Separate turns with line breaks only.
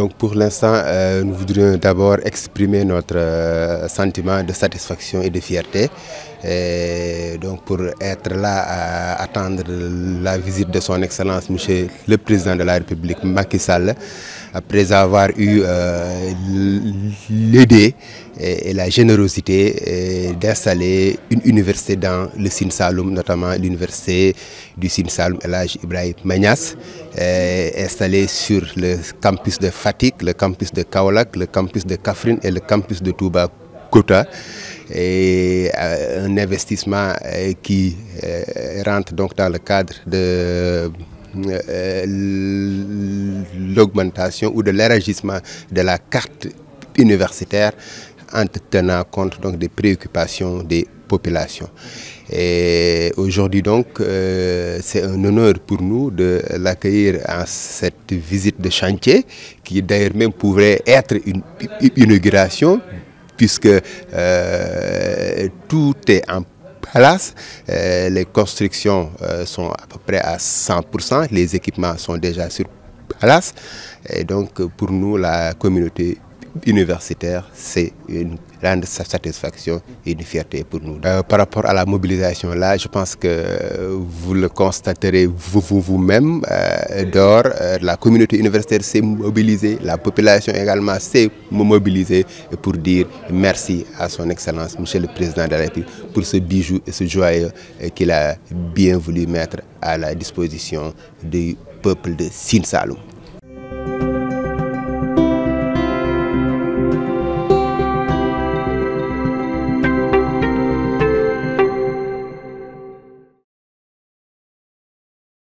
Donc pour l'instant, euh, nous voudrions d'abord exprimer notre euh, sentiment de satisfaction et de fierté. Donc pour être là à attendre la visite de son Excellence, Monsieur le Président de la République, Macky Sall, après avoir eu euh, l'idée et, la générosité d'installer une université dans le Sine Saloum, notamment l'université du Sine Saloum, Elhadji Ibrahima Magnas, installée sur le campus de Fatick, le campus de Kaolack, le campus de Kaffrine et le campus de Toubacouta. Et euh, un investissement euh, qui euh, rentre donc dans le cadre de l'augmentation ou de l'élargissement de la carte universitaire en tenant compte donc des préoccupations des populations. Aujourd'hui donc, euh, c'est un honneur pour nous de l'accueillir en cette visite de chantier qui d'ailleurs même pourrait être une inauguration puisque euh, tout est en place, euh, les constructions euh, sont à peu près à 100%, les équipements sont déjà sur place et donc pour nous la communauté universitaire, c'est une grande satisfaction et une fierté pour nous. Euh, par rapport à la mobilisation, là, je pense que vous le constaterez vous-même. Vous, euh, d'or, euh, la communauté universitaire s'est mobilisée, la population également s'est mobilisée pour dire merci à son Excellence, Monsieur le Président de la République, pour ce bijou et ce joyau qu'il a bien voulu mettre à la disposition du peuple de Sine Saloum.